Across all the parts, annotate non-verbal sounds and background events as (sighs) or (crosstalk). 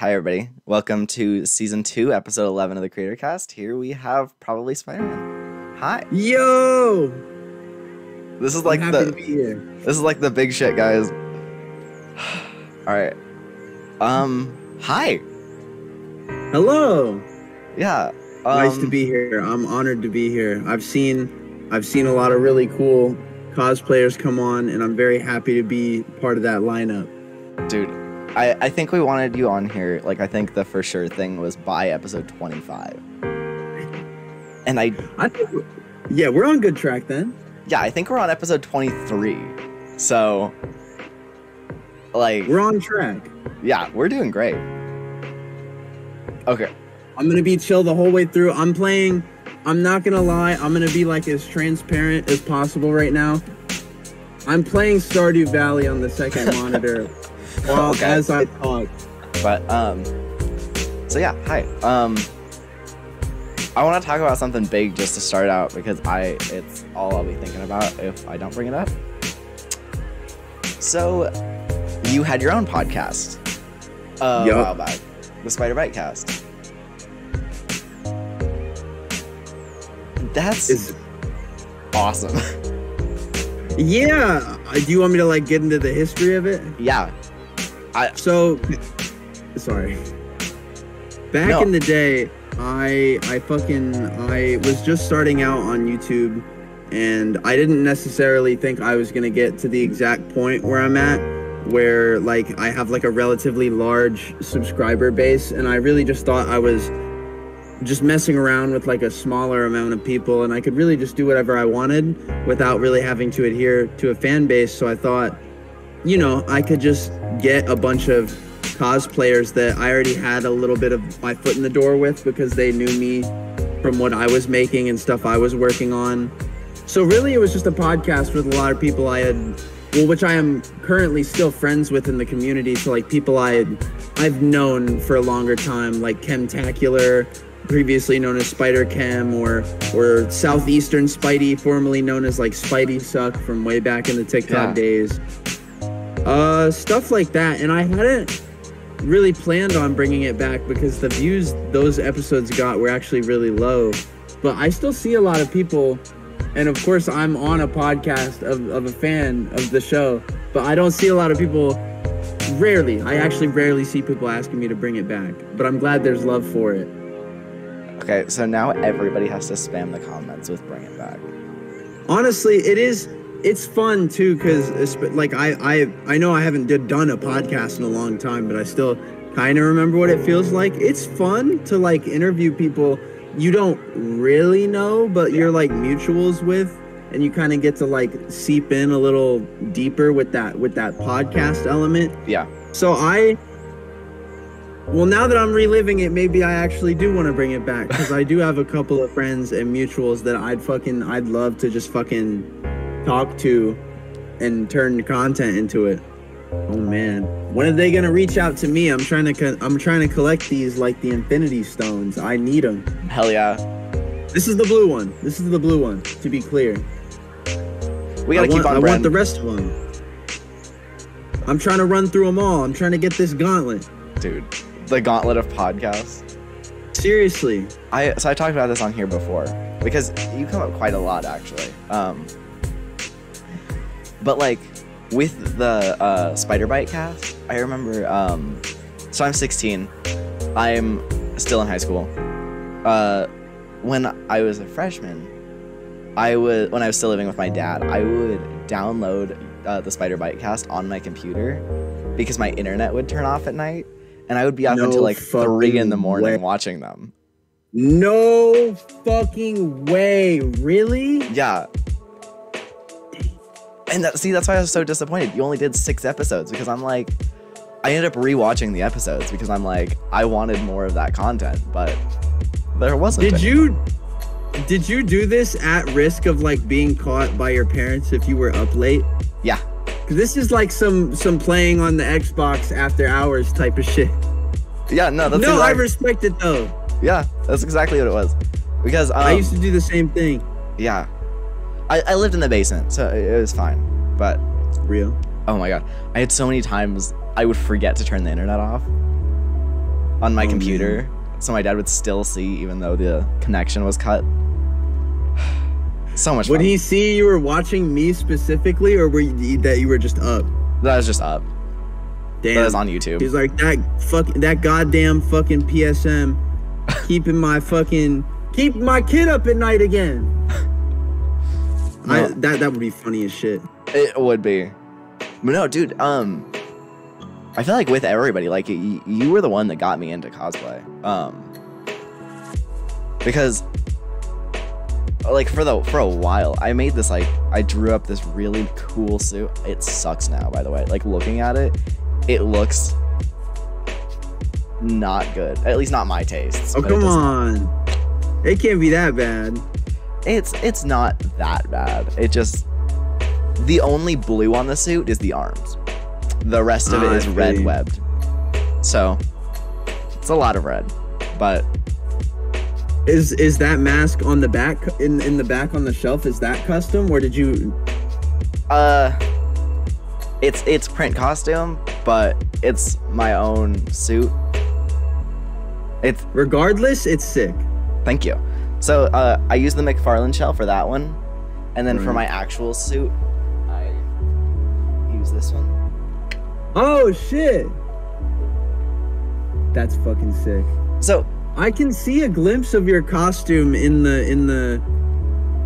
Hi, everybody. Welcome to season two, episode 11 of the Creator Cast. Here we have probably Spider Man. Hi. Yo! This is like the this is like the big shit, guys. (sighs) All right. Um. Hi. Hello. Yeah. nice to um, be here. I'm honored to be here. I've seen I've seen a lot of really cool cosplayers come on and I'm very happy to be part of that lineup. dude. I I think we wanted you on here. Like I think the for sure thing was by episode 25. And I I think yeah, we're on good track then. yeah, I think we're on episode 23. So like We're on track. yeah, we're doing great. Okay. I'm gonna be chill the whole way through. I'm playing. I'm not gonna lie. I'm gonna be like as transparent as possible right now. I'm playing Stardew Valley on the second (laughs) monitor Okay. as I talk. But um so yeah, hi. Um I want to talk about something big just to start out because I it's all I'll be thinking about if I don't bring it up. So you had your own podcast uh, a while back, the Spider Byte Cast. That's awesome. (laughs) yeah. uh, Do you want me to like get into the history of it? yeah. So, sorry. Back No. in the day, I I fucking I was just starting out on YouTube, and I didn't necessarily think I was gonna get to the exact point where I'm at, where like I have like a relatively large subscriber base, and I really just thought I was just messing around with like a smaller amount of people, and I could really just do whatever I wanted without really having to adhere to a fan base. So I thought you know, I could just get a bunch of cosplayers that I already had a little bit of my foot in the door with because they knew me from what I was making and stuff I was working on. So really it was just a podcast with a lot of people I had well which I am currently still friends with in the community so like people I had I've known for a longer time like Chemtacular previously known as Spider Chem or or Southeastern Spidey formerly known as like Spidey Suck from way back in the TikTok Yeah. days uh stuff like that and i hadn't really planned on bringing it back because the views those episodes got were actually really low but i still see a lot of people and of course i'm on a podcast of, of a fan of the show but i don't see a lot of people rarely i actually rarely see people asking me to bring it back but i'm glad there's love for it Okay, so now everybody has to spam the comments with bring it back. honestly it is it's fun too because like I, I i know i haven't did, done a podcast in a long time but i still kind of remember what it feels like. It's fun to like interview people you don't really know but you're like mutuals with and you kind of get to like seep in a little deeper with that with that podcast element. Yeah. so i well now that i'm reliving it maybe i actually do want to bring it back because i do have a couple of friends and mutuals that i'd fucking i'd love to just fucking talk to and turn content into it. Oh man, when are they gonna reach out to me? I'm trying to co- I'm trying to collect these like the Infinity Stones. I need them. Hell yeah. This is the blue one. This is the blue one. To be clear, We gotta I keep want, on I brand. want the rest of them. I'm trying to run through them all. I'm trying to get this gauntlet. dude. The gauntlet of podcasts. Seriously. I so I talked about this on here before because you come up quite a lot actually. Um, but like with the uh, Spider Byte cast, I remember. Um, so I'm 16. I'm still in high school. Uh, when I was a freshman, I would when I was still living with my dad, I would download uh, the Spider Byte cast on my computer because my internet would turn off at night, and I would be up No until like three in the morning way. watching them. No fucking way. Really? Yeah. And that, see, that's why I was so disappointed. You only did six episodes because I'm like, I ended up rewatching the episodes because I'm like, I wanted more of that content, but there wasn't. Did you did you do this at risk of like being caught by your parents if you were up late? Yeah. Cause this is like some some playing on the Xbox after hours type of shit. Yeah, no, that's no, I respect it though. yeah, that's exactly what it was. Because um, I used to do the same thing. yeah, I, I lived in the basement, so it, was fine. But Real. oh my god, I had so many times I would forget to turn the internet off. on my Oh, computer, so my dad would still see even though the connection was cut. (sighs) so much Would fun. he see you were watching me specifically, or were you, that you were just up? That was just up. Damn. That was on YouTube. He's like that fuck that goddamn fucking PSM, (laughs) keeping my fucking keep my kid up at night again. (laughs) I that that would be funny as shit. It would be. But no, dude, um I feel like with everybody, like y- you were the one that got me into cosplay. Um because like for the for a while, I made this like I drew up this really cool suit. It sucks now, by the way. Like looking at it, it looks not good. At least not my tastes. Oh it come on, it can't be that bad. It's it's not that bad. It just the only blue on the suit is the arms. The rest of it Ah, is red webbed. So it's a lot of red. But Is is that mask on the back in in the back on the shelf? Is that custom, or did you? uh it's it's print costume, but it's my own suit. It's Regardless, it's sick. thank you. So uh I use the McFarlane shell for that one. And then for my actual suit, I use this one. Oh shit, that's fucking sick. So I can see a glimpse of your costume in the in the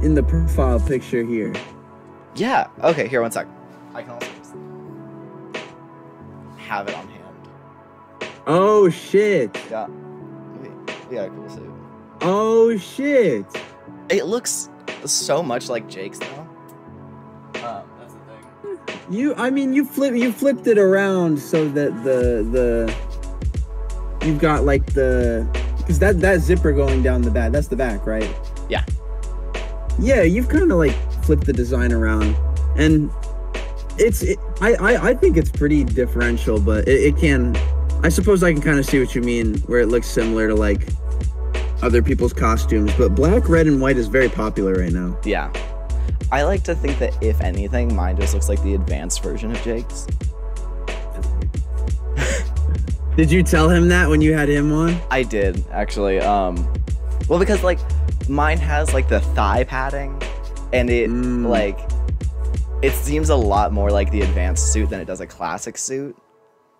in the profile picture here. Yeah. Okay. Here, one sec. I can also have it on hand. Oh shit. Yeah. Yeah. Cool suit. Oh shit. It looks so much like Jake's though. Um, that's the thing. You I mean you flip you flipped it around so that the the you've got like the because that that zipper going down the back that's the back right Yeah. yeah you've kind of like flipped the design around and it's it, I, I I think it's pretty differential but it, it can I suppose I can kind of see what you mean where it looks similar to like other people's costumes but black red and white is very popular right now Yeah. I like to think that if anything, mine just looks like the advanced version of Jake's. (laughs) did you tell him that when you had him on I did actually. Um, well, because like mine has like the thigh padding, and it Mm. like it seems a lot more like the advanced suit than it does a classic suit,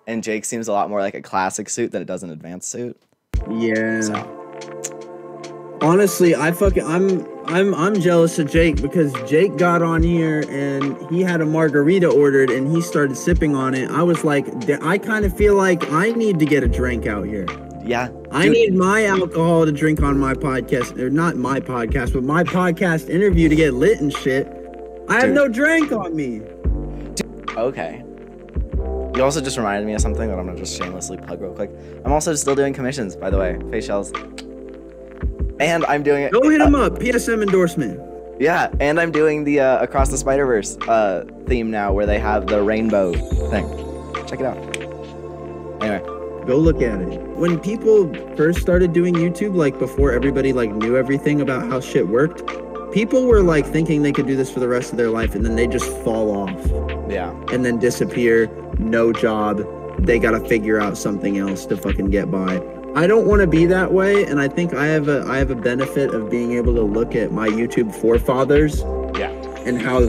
and Jake seems a lot more like a classic suit than it does an advanced suit. yeah So Honestly, I fucking I'm I'm I'm jealous of Jake because Jake got on here and he had a margarita ordered and he started sipping on it. I was like, I kind of feel like I need to get a drink out here. yeah, I Dude. need my alcohol to drink on my podcast, or not my podcast, but my podcast interview to get lit and shit. I have Dude. no drink on me. okay. You also just reminded me of something that I'm gonna just shamelessly plug real quick. I'm also still doing commissions, by the way, face shells. And I'm doing it. Go hit him up. PSM endorsement. Yeah, and I'm doing the uh, Across the Spider Verse uh, theme now, where they have the rainbow thing. Check it out. Anyway, Go look at it. When people first started doing YouTube, like before everybody like knew everything about how shit worked, people were like thinking they could do this for the rest of their life and then they just fall off yeah, and then disappear, no job. They gotta figure out something else to fucking get by. I don't want to be that way, and I think I have a I have a benefit of being able to look at my YouTube forefathers yeah, and how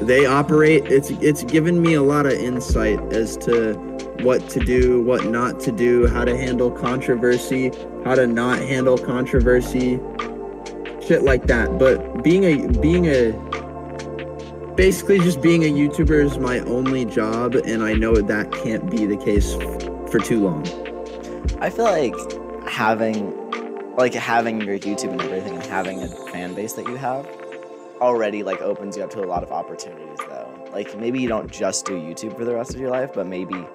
they operate. It's it's given me a lot of insight as to what to do, what not to do, how to handle controversy, how to not handle controversy, shit like that. But being a being a basically just being a YouTuber is my only job, and I know that can't be the case f- for too long. I feel like having, like having your YouTube and everything, and having a fan base that you have, already like opens you up to a lot of opportunities. Though, like maybe you don't just do YouTube for the rest of your life, but maybe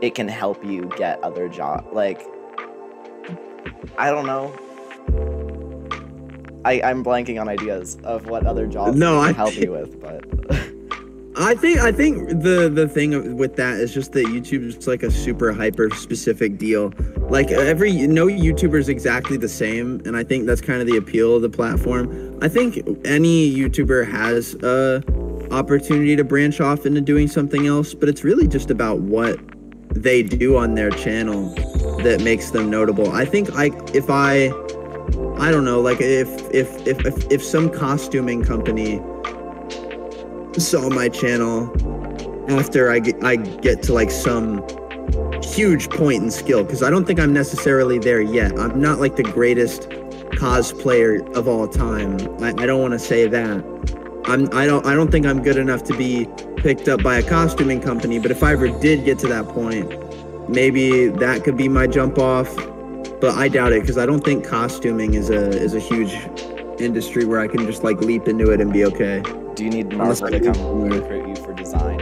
it can help you get other job. Like, I don't know. I, I'm blanking on ideas of what other jobs No, can I- help you (laughs) with, but (laughs) I think I think the the thing with that is just that YouTube is like a super hyper specific deal. Like every no YouTuber is exactly the same, and I think that's kind of the appeal of the platform. I think any YouTuber has a opportunity to branch off into doing something else, but it's really just about what they do on their channel that makes them notable. I think I if I I don't know, like if if if if, if some costuming company saw my channel after I get I get to like some huge point in skill because I don't think I'm necessarily there yet. I'm not like the greatest cosplayer of all time. I, I don't want to say that. I'm I don't I don't think I'm good enough to be picked up by a costuming company, but if I ever did get to that point, maybe that could be my jump off. But I doubt it because I don't think costuming is a is a huge industry where I can just like leap into it and be okay. Do you need Marvel to come recruit you for design?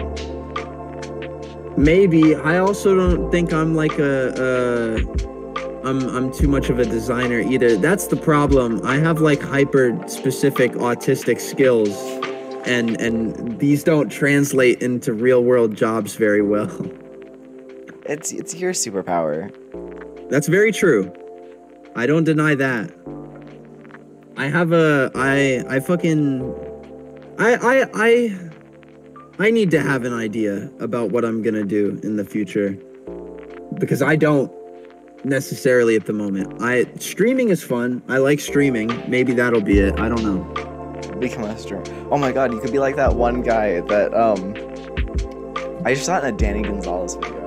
Maybe I also don't think I'm like a, a I'm I'm too much of a designer either. That's the problem. I have like hyper specific autistic skills and and these don't translate into real world jobs very well. (laughs) It's it's your superpower. That's very true. I don't deny that. I have a I I fucking I I I I need to have an idea about what I'm to do in the future because I don't necessarily at the moment. I streaming is fun. I like streaming. Maybe that'll be it. I don't know. Become a streamer. Oh my god, you could be like that one guy that um I just saw in a Danny Gonzalez video.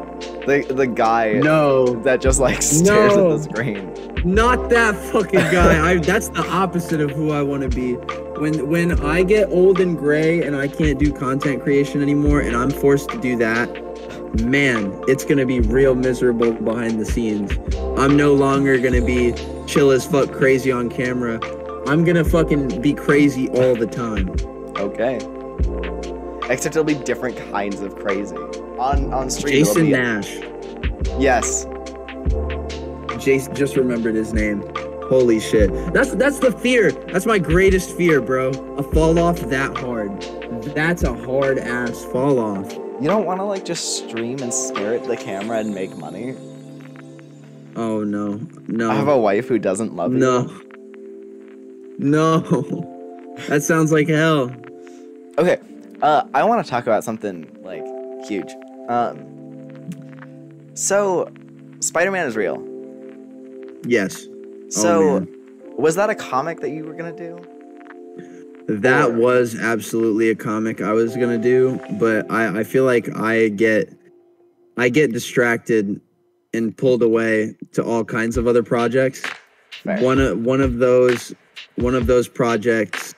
The the guy No. that just like (laughs) stares No. at the screen. Not that fucking guy. (laughs) I that's the opposite of who I want to be. When when I get old and gray and I can't do content creation anymore and I'm forced to do that, man, it's going to be real miserable behind the scenes. I'm no longer going to be chill as fuck crazy on camera. I'm going to fucking be crazy all the time. Okay. Except it'll be different kinds of crazy. On on stream. Jason Nash. Yes. Jason just remembered his name. Holy shit. That's that's the fear. That's my greatest fear, bro. A fall off that hard. That's a hard ass fall off. You don't want to like just stream and stare at the camera and make money. Oh no. No. I have a wife who doesn't love me. no. you. No. (laughs) That sounds like hell. Okay. Uh, I want to talk about something like huge. Um. So, Spider-Man is real. Yes. So, oh, was that a comic that you were gonna do? That was absolutely a comic I was gonna do, but I, I feel like I get I get distracted and pulled away to all kinds of other projects. Fair. One of one of those one of those projects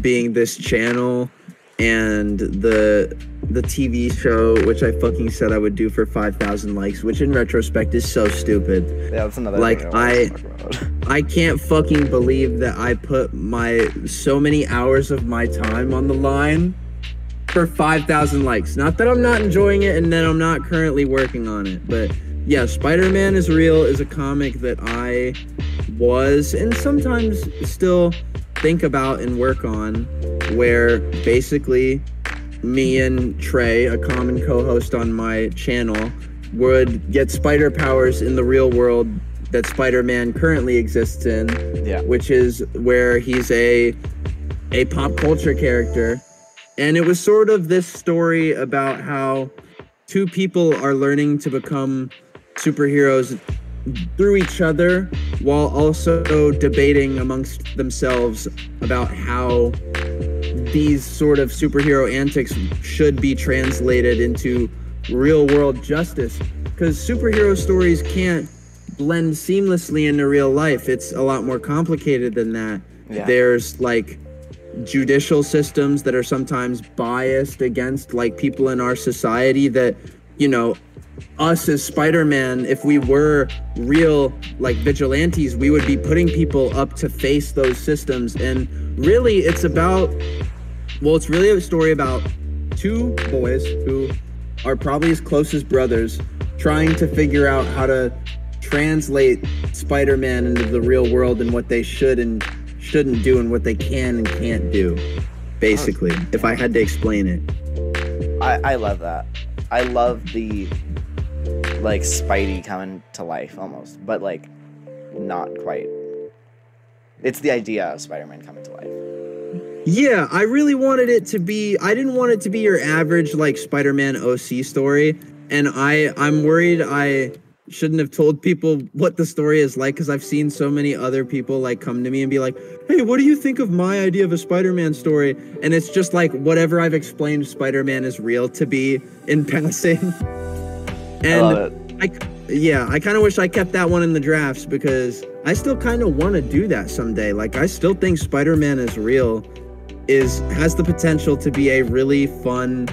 being this channel and the the TV show which I fucking said I would do for 5000 likes, which in retrospect is so stupid. Yeah, that's another. Like, I- about. (laughs) I can't fucking believe that I put my so many hours of my time on the line for 5,000 likes. Not that I'm not enjoying it and that I'm not currently working on it, but yeah, Spider Man is Real is a comic that I was and sometimes still think about and work on, where basically me and Tre, a common co host on my channel, would get spider powers in the real world that Spider-Man currently exists in, Yeah. which is where he's a a pop culture character. And it was sort of this story about how two people are learning to become superheroes through each other while also debating amongst themselves about how these sort of superhero antics should be translated into real world justice. Because superhero stories can't blend seamlessly into real life. It's a lot more complicated than that. Yeah. there's like judicial systems that are sometimes biased against like people in our society that you know us as spider-man if we were real like vigilantes we would be putting people up to face those systems and really it's about well it's really a story about two boys who are probably as close as brothers trying to figure out how to translate spider-man into the real world and what they should and shouldn't do and what they can and can't do basically if i had to explain it I, I love that. I love the like Spidey coming to life almost, but like not quite. It's the idea of Spider-Man coming to life. Yeah, I really wanted it to be I didn't want it to be your average like Spider-Man OC story and I I'm worried I shouldn't have told people what the story is like because I've seen so many other people like come to me and be like, "Hey, what do you think of my idea of a Spider-Man story?" And it's just like whatever I've explained Spider-Man is real to be in (laughs) passing. And it. I, yeah, I kind of wish I kept that one in the drafts because I still kind of want to do that someday. Like I still think Spider-Man is real, is has the potential to be a really fun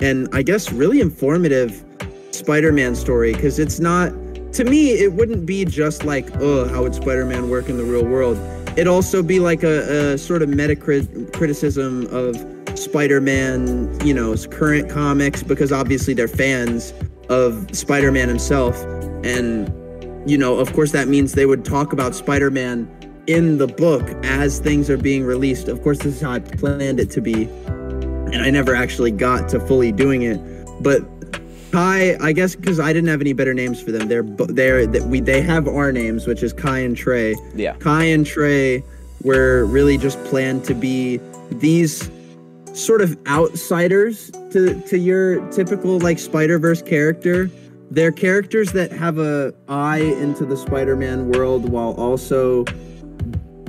and I guess really informative Spider-Man story because it's not to me it wouldn't be just like oh how would Spider-Man work in the real world. It'd also be like a, a sort of meta criticism of Spider-Man, you know, current comics because obviously they're fans of Spider-Man himself and you know, of course that means they would talk about Spider-Man in the book as things are being released. Of course this is how I planned it to be. And I never actually got to fully doing it. But Kai, I guess because I didn't have any better names for them. They're they're that we they have our names, which is Kai and Tre. Yeah. Kai and Tre were really just planned to be these sort of outsiders to to your typical like Spider-Verse character. They're characters that have a eye into the Spider-Man world while also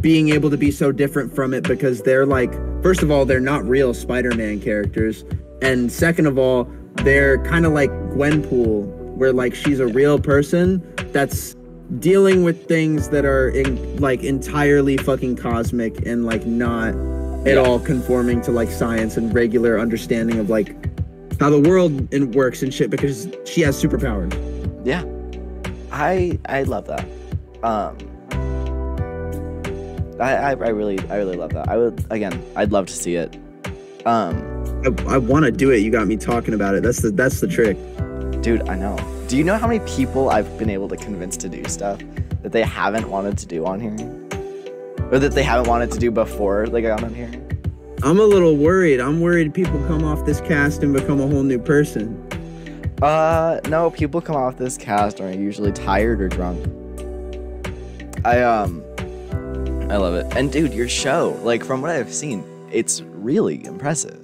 being able to be so different from it because they're like first of all, they're not real Spider-Man characters. And second of all, they're kind of like Gwenpool, where like she's a real person that's dealing with things that are in, like entirely fucking cosmic and like not at all conforming to like science and regular understanding of like how the world and works and shit because she has superpowers. Yeah. I I love that. Um I, I, I really I really love that. I would again, I'd love to see it. Um I, I want to do it. You got me talking about it. That's the that's the trick. dude, I know. Do you know how many people I've been able to convince to do stuff that they haven't wanted to do on here? Or that they haven't wanted to do before they got on here? I'm a little worried. I'm worried people come off this cast and become a whole new person. Uh, no, people come off this cast are usually tired or drunk. I, um, I love it. And dude, your show, like, from what I've seen, it's really impressive.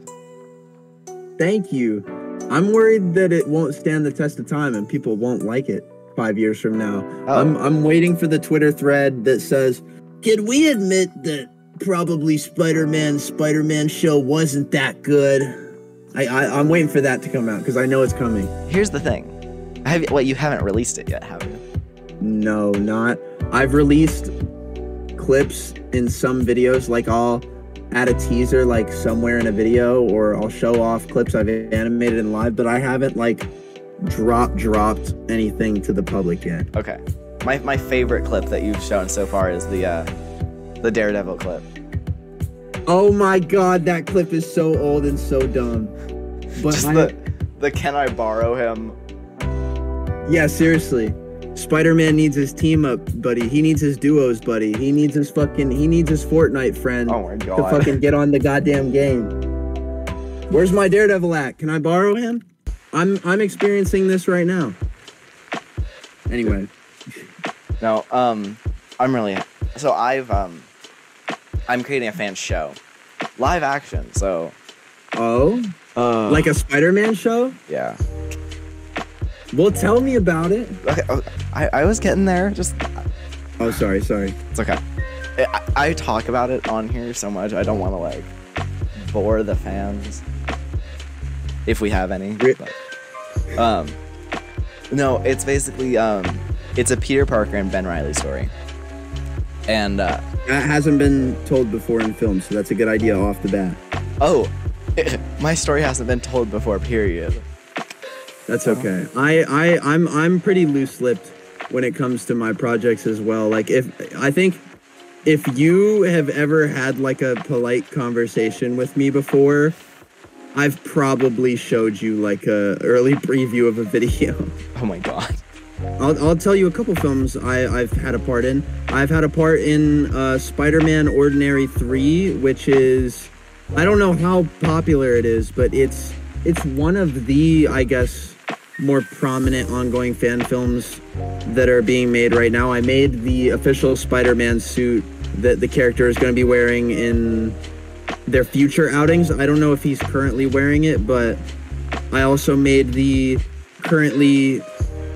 Thank you. I'm worried that it won't stand the test of time and people won't like it five years from now. Oh. I'm I'm waiting for the Twitter thread that says, "Can we admit that probably Spider-Man Spider-Man show wasn't that good?" I, I I'm waiting for that to come out because I know it's coming. Here's the thing. Have you, well, you haven't released it yet, have you? No, not. I've released clips in some videos. Like I'll add a teaser like somewhere in a video, or I'll show off clips I've animated in live, but I haven't like drop dropped anything to the public yet. Okay. My, my favorite clip that you've shown so far is the, uh, the Daredevil clip. Oh my god, that clip is so old and so dumb. But Just the, the can I borrow him? yeah, seriously. Spider-Man needs his team up, buddy. He needs his duos, buddy. He needs his fucking he needs his Fortnite friend. Oh my to fucking get on the goddamn game. Where's my Daredevil at? Can I borrow him? I'm I'm experiencing this right now. Anyway, (laughs) No, um, I'm really so I've um, I'm creating a fan show, live action. So, oh, uh, like a Spider-Man show? yeah. Well, tell me about it. Okay, oh, I I was getting there. Just Oh, sorry, sorry. it's okay. I, I talk about it on here so much. I don't want to like bore the fans, if we have any. But, um, no, it's basically um, it's a Peter Parker and Ben Reilly story, and uh, That hasn't been told before in film, so that's a good idea off the bat. oh, (laughs) my story hasn't been told before. Period. That's okay. I I I'm I'm pretty loose-lipped when it comes to my projects as well. Like if I think if you have ever had like a polite conversation with me before, I've probably showed you like a early preview of a video. Oh my god. I'll, I'll tell you a couple films I, I've had a part in. I've had a part in uh, Spider-Man Ordinary 3, which is I don't know how popular it is, but it's it's one of the I guess more prominent ongoing fan films that are being made right now. I made the official Spider-Man suit that the character is going to be wearing in their future outings. I don't know if he's currently wearing it, but I also made the currently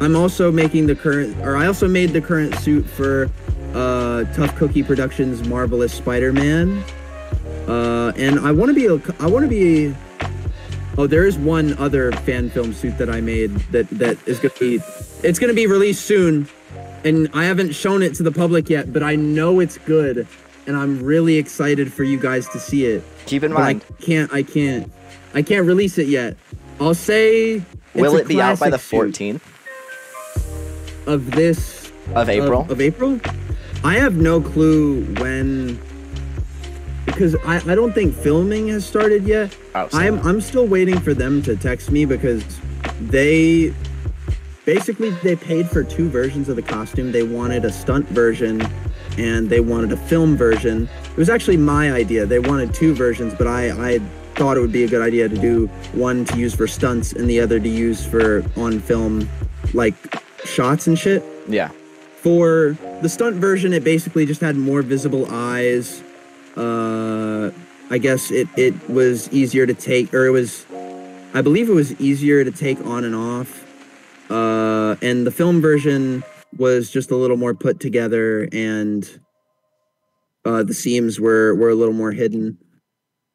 I'm also making the current, or I also made the current suit for uh, Tough Cookie Productions' Marvelous Spider-Man. Uh, and I want to be, a, I want to be. Oh, there is one other fan film suit that I made that that is gonna be, it's gonna be released soon, and I haven't shown it to the public yet, but I know it's good, and I'm really excited for you guys to see it. Keep in But I can't, I can't, I can't release it yet. I'll say. will it be out by the 14th of this of April? Of, of April? I have no clue when because I, I don't think filming has started yet. Oh, I'm I'm still waiting for them to text me because they basically they paid for two versions of the costume. They wanted a stunt version and they wanted a film version. It was actually my idea. They wanted two versions, but I I thought it would be a good idea to do one to use for stunts and the other to use for on film like shots and shit. yeah. For the stunt version, it basically just had more visible eyes. Uh, I guess it, it was easier to take, or it was, I believe it was easier to take on and off. Uh, and the film version was just a little more put together, and uh, the seams were were a little more hidden.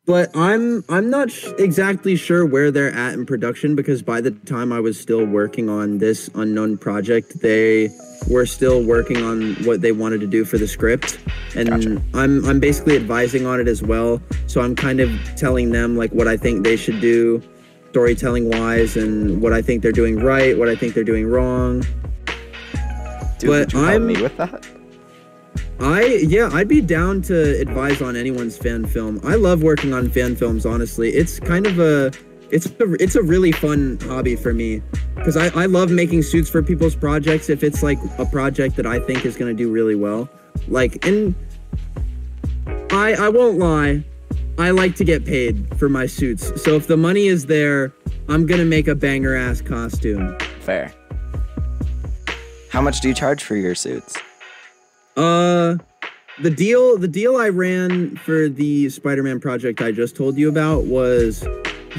But I'm I'm not sh- exactly sure where they're at in production because by the time I was still working on this unknown project, they were still working on what they wanted to do for the script, and Gotcha. I'm I'm basically advising on it as well. So I'm kind of telling them like what I think they should do, storytelling wise, and what I think they're doing right, what I think they're doing wrong. Dude, But would you help I'm- me with that? I yeah, I'd be down to advise on anyone's fan film. I love working on fan films. Honestly, it's kind of a it's a it's a really fun hobby for me because I I love making suits for people's projects. If it's like a project that I think is gonna do really well, like and I I won't lie, I like to get paid for my suits. So if the money is there, I'm gonna make a banger ass costume. Fair. How much do you charge for your suits? Uh, the deal the deal I ran for the Spider-Man project I just told you about was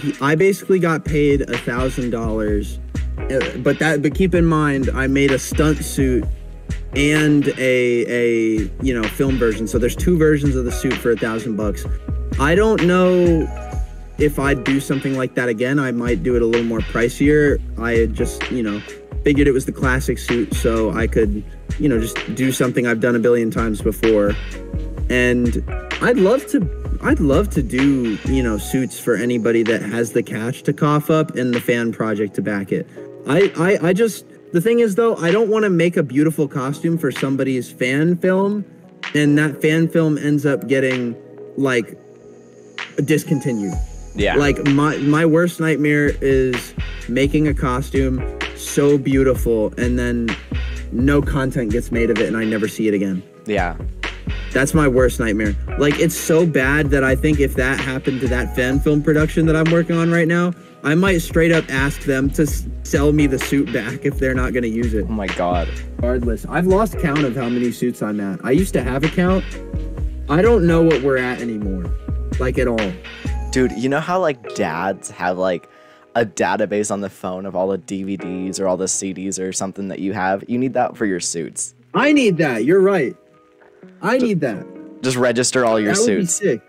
he, I basically got paid a thousand dollars, Uh, but that but keep in mind I made a stunt suit and a a you know film version. So there's two versions of the suit for a thousand bucks. I don't know if I'd do something like that again. I might do it a little more pricier. I just you know figured it was the classic suit, so I could you know just do something I've done a billion times before. And I'd love to. I'd love to do, you know, suits for anybody that has the cash to cough up and the fan project to back it. I, I, I just the thing is though, I don't want to make a beautiful costume for somebody's fan film, and that fan film ends up getting like discontinued. Yeah. Like my my worst nightmare is making a costume so beautiful and then no content gets made of it and I never see it again. yeah. That's my worst nightmare. Like it's so bad that I think if that happened to that fan film production that I'm working on right now, I might straight up ask them to sell me the suit back if they're not going to use it. Oh my god. Regardless, I've lost count of how many suits I'm at. I used to have a count. I don't know what we're at anymore. Like at all. Dude, you know how like dads have like a database on the phone of all the DVDs or all the CDs or something that you have? You need that for your suits. I need that. You're right. I need that. Just register all your that would be suits. sick.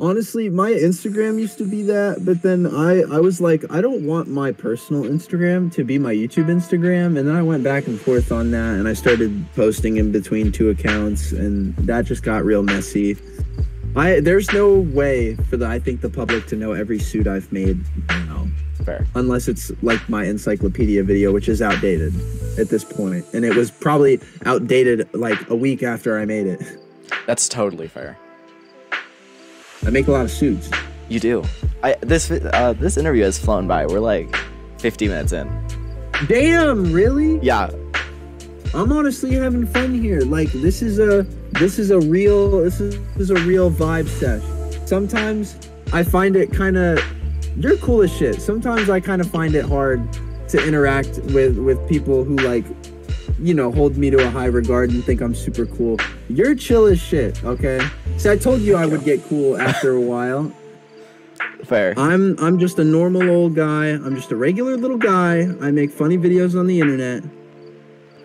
Honestly, my Instagram used to be that, but then I I was like, I don't want my personal Instagram to be my YouTube Instagram, and then I went back and forth on that, and I started posting in between two accounts, and that just got real messy. I there's no way for the I think the public to know every suit I've made now, Fair. unless it's like my encyclopedia video, which is outdated at this point, and it was probably outdated like a week after I made it. That's totally fair. I make a lot of suits. You do. I this uh, this interview has flown by. We're like 50 minutes in. Damn, really? Yeah. I'm honestly having fun here. Like this is a this is a real this is, this is a real vibe sesh. Sometimes I find it kind of you're cool as shit. Sometimes I kind of find it hard to interact with with people who like you know hold me to a high regard and think I'm super cool. You're chill as shit, okay? See, I told you I would get cool after a while. Fair. I'm I'm just a normal old guy. I'm just a regular little guy. I make funny videos on the internet.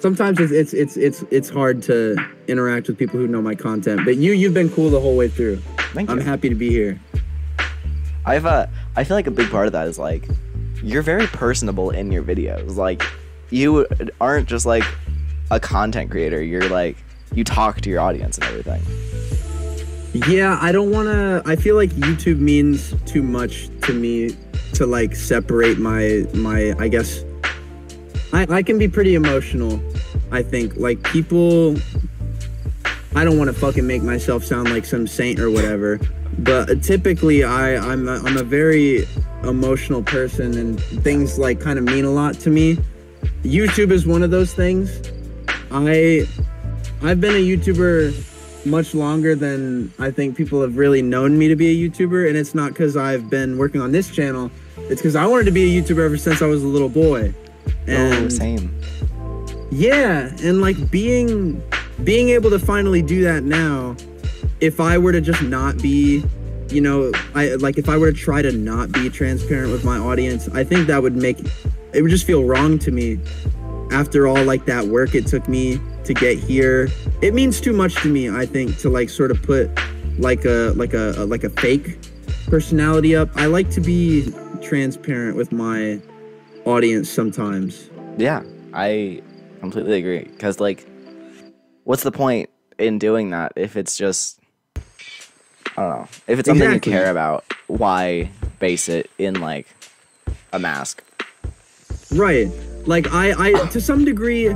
Sometimes it's it's it's it's it's hard to interact with people who know my content, but you you've been cool the whole way through. Thank you. I'm you. happy to be here. I've uh, I feel like a big part of that is like you're very personable in your videos. Like you aren't just like a content creator. You're like you talk to your audience and everything. Yeah, I don't want to. I feel like YouTube means too much to me to like separate my my. I guess I I can be pretty emotional. I think like people. I don't want to fucking make myself sound like some saint or whatever, but typically I I'm a, I'm a very emotional person and things like kind of mean a lot to me. YouTube is one of those things. I I've been a YouTuber much longer than I think people have really known me to be a YouTuber, and it's not because I've been working on this channel. It's because I wanted to be a YouTuber ever since I was a little boy. oh, And same. Yeah, and like being being able to finally do that now, if I were to just not be, you know, I like if I were to try to not be transparent with my audience, I think that would make it would just feel wrong to me. After all like that work it took me to get here, it means too much to me, I think, to like sort of put like a like a, a like a fake personality up. I like to be transparent with my audience sometimes. Yeah, I completely agree. Cause like, what's the point in doing that if it's just I don't know. If it's something Exactly. you care about, why base it in like a mask? Right. Like I, I to some degree,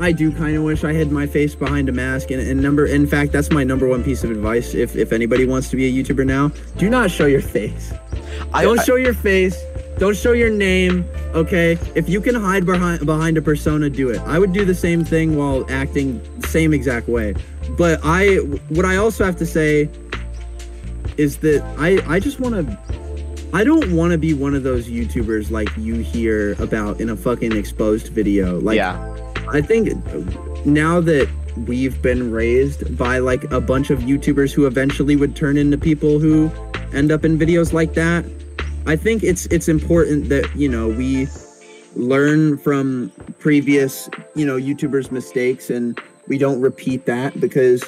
I do kind of wish I hid my face behind a mask. And, and number, in fact, that's my number one piece of advice. If if anybody wants to be a YouTuber now, do not show your face. I Don't I- show your face. Don't show your name. Okay. If you can hide behind behind a persona, do it. I would do the same thing while acting same exact way. But I, what I also have to say, is that I I just want to. I don't want to be one of those YouTubers like you hear about in a fucking exposed video. Like, yeah, I think now that we've been raised by like a bunch of YouTubers who eventually would turn into people who end up in videos like that, I think it's it's important that you know we learn from previous you know YouTubers' mistakes and we don't repeat that because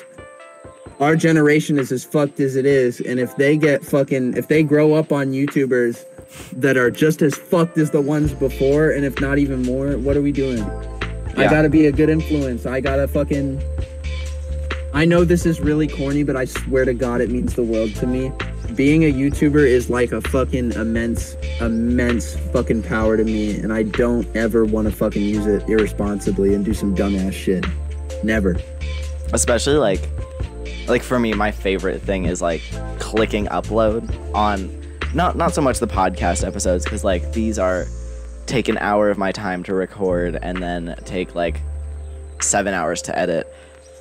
our generation is as fucked as it is and if they get fucking if they grow up on YouTubers that are just as fucked as the ones before and if not even more what are we doing I gotta be a good influence. I gotta fucking. I know this is really corny, but I swear to God, it means the world to me. Being a YouTuber is like a fucking immense, immense fucking power to me, and I don't ever want to fucking use it irresponsibly and do some dumbass shit. Never. especially like like for me my favorite thing is like clicking upload on not not so much the podcast episodes because like these are take an hour of my time to record and then take like seven hours to edit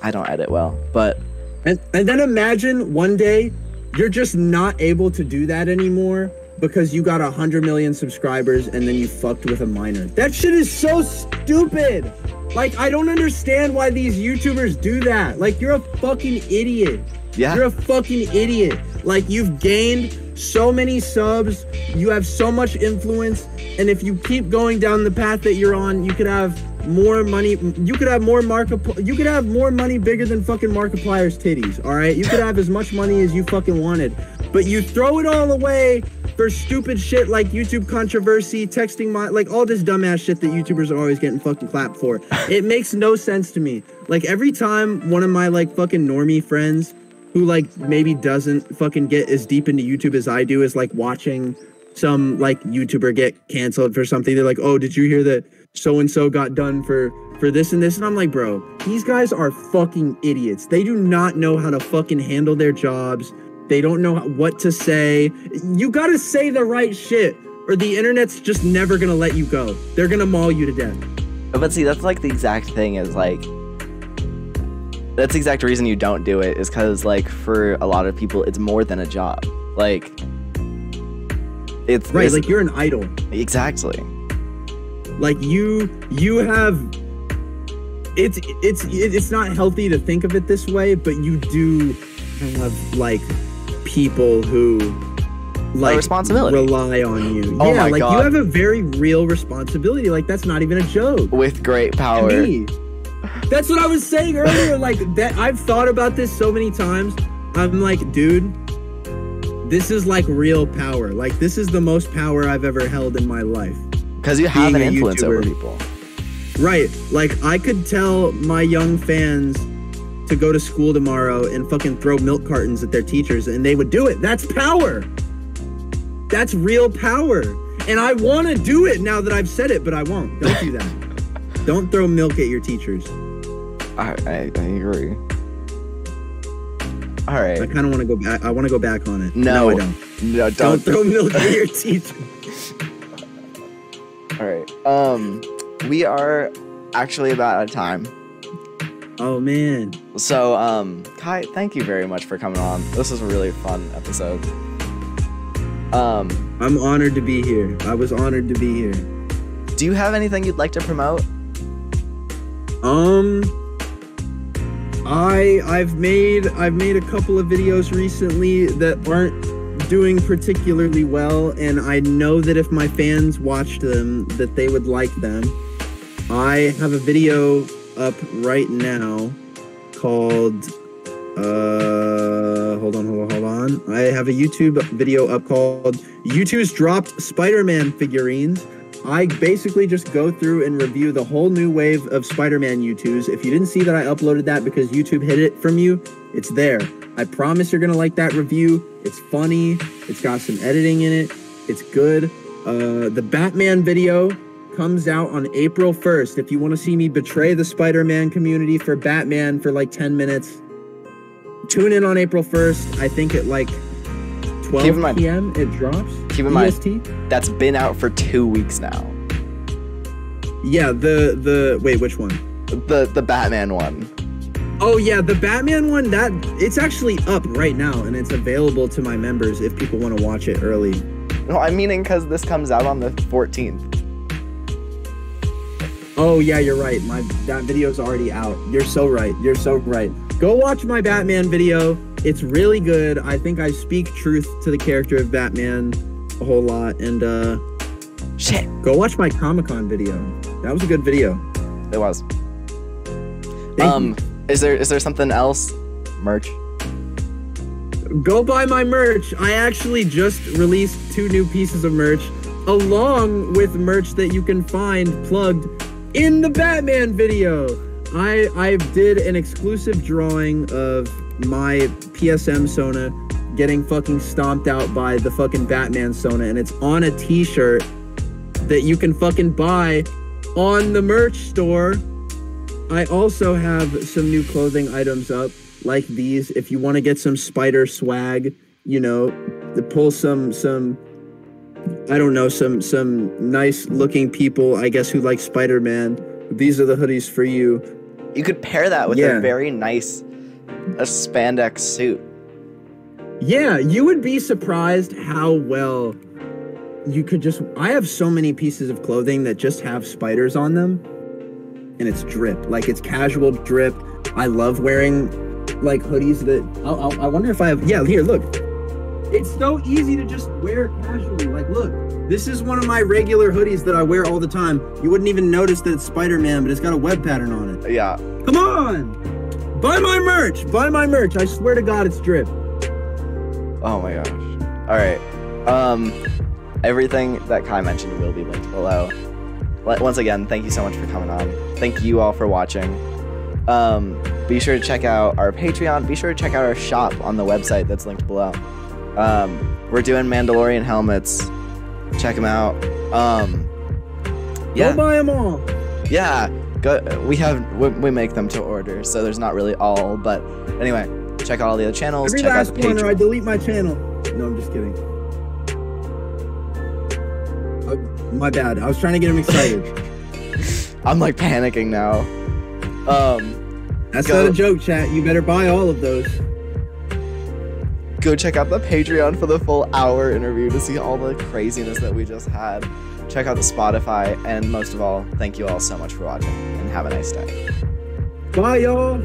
i don't edit well but And and then imagine one day you're just not able to do that anymore because you got a hundred million subscribers and then you fucked with a minor. That shit is so stupid. Like I don't understand why these YouTubers do that. Like you're a fucking idiot. yeah You're a fucking idiot. Like you've gained so many subs, you have so much influence, and if you keep going down the path that you're on, you could have more money. You could have more market. You could have more money bigger than fucking Markiplier's titties. All right, you could have as much money as you fucking wanted, but you throw it all away for stupid shit like YouTube controversy, texting my like all this dumbass shit that YouTubers are always getting fucking clapped for. (laughs) It makes no sense to me. Like every time one of my like fucking normie friends who like maybe doesn't fucking get as deep into YouTube as I do is like watching some like YouTuber get canceled for something. They're like, "Oh, did you hear that so and so got done for for this and this?" And I'm like, "Bro, these guys are fucking idiots. They do not know how to fucking handle their jobs. They don't know what to say. You got to say the right shit or the internet's just never going to let you go. They're going to maul you to death." but see that's like the exact thing is like that's the exact reason you don't do it is because like for a lot of people it's more than a job like it's Right, it's- like you're an idol. exactly like you you have it's it's it's not healthy to think of it this way but you do have like people who a responsibility rely on you. Oh yeah, like God. you have a very real responsibility. Like that's not even a joke. with great power. me. That's what I was saying earlier. Like that, I've thought about this so many times. I'm like, dude, this is like real power. Like this is the most power I've ever held in my life. Because you have an influence over people. Right. Like I could tell my young fans to go to school tomorrow and fucking throw milk cartons at their teachers and they would do it. That's power. That's real power. And I want to do it now that I've said it, but I won't. Don't do that. (laughs) Don't throw milk at your teachers. I, I, I agree. All right. I kind of want to go back. I want to go back on it. No. I don't. No, Don't don't. throw milk at your teacher. (laughs) All right. Um, we are actually about out of time. Oh man. So, um, Kai, thank you very much for coming on. This was a really fun episode. Um, I'm honored to be here. I was honored to be here. do you have anything you'd like to promote? Um I I've made I've made a couple of videos recently that aren't doing particularly well and I know that if my fans watched them that they would like them. I have a video up right now called uh hold on hold on hold on. I have a YouTube video up called YouTube's dropped Spider-Man figurines. I basically just go through and review the whole new wave of Spider-Man U2s. If you didn't see that I uploaded that because YouTube hid it from you, it's there. I promise you're gonna like that review. It's funny. It's got some editing in it. It's good. Uh, the Batman video comes out on April 1st. If you want to see me betray the Spider-Man community for Batman for like 10 minutes, tune in on April 1st. I think it like 12 Keep in mind- p.m. it drops. Keep in mind, that's been out for two weeks now. Yeah, the the wait, which one? The the Batman one. Oh yeah, the Batman one that it's actually up right now and it's available to my members if people want to watch it early. No, I'm meaning because this comes out on the 14th. Oh yeah, you're right. My that video's already out. You're so right. You're so right. Go watch my Batman video. It's really good. I think I speak truth to the character of Batman a whole lot and uh Shit. go watch my Comic-Con video. That was a good video. It was. Thank um, is there is there something else? Merch. Go buy my merch. I actually just released two new pieces of merch along with merch that you can find plugged in the Batman video. I I did an exclusive drawing of my PSM Sona getting fucking stomped out by the fucking Batman Sona and it's on a t-shirt that you can fucking buy on the merch store. I also have some new clothing items up like these if you want to get some spider swag, you know, to pull some some I don't know, some some nice looking people, I guess who like Spider-Man. These are the hoodies for you. You could pair that with Yeah. a very nice a spandex suit. Yeah, you would be surprised how well you could just. I have so many pieces of clothing that just have spiders on them, and it's drip. Like it's casual drip. I love wearing like hoodies that. I'll, I'll, I wonder if I have. Yeah, here, look. It's so easy to just wear casually. Like, look, this is one of my regular hoodies that I wear all the time. You wouldn't even notice that it's Spider Man, but it's got a web pattern on it. Yeah. Come on! Buy my merch! Buy my merch! I swear to God, it's drip. Oh my gosh. All right. Um, everything that Kai mentioned will be linked below. Once again, thank you so much for coming on. Thank you all for watching. Um, be sure to check out our Patreon. Be sure to check out our shop on the website that's linked below. Um, we're doing Mandalorian helmets. Check them out. Um, yeah. Go buy them all. Yeah, go, we have we, we make them to order, so there's not really all, but anyway, check out all the other channels. Every check last out the corner, I delete my channel. No, I'm just kidding. Uh, my bad. I was trying to get him excited. (laughs) I'm like panicking now. Um, That's Go. not a joke, chat. You better buy all of those. go check out the Patreon for the full hour interview to see all the craziness that we just had. Check out the Spotify, and most of all, thank you all so much for watching, and have a nice day. Bye, y'all.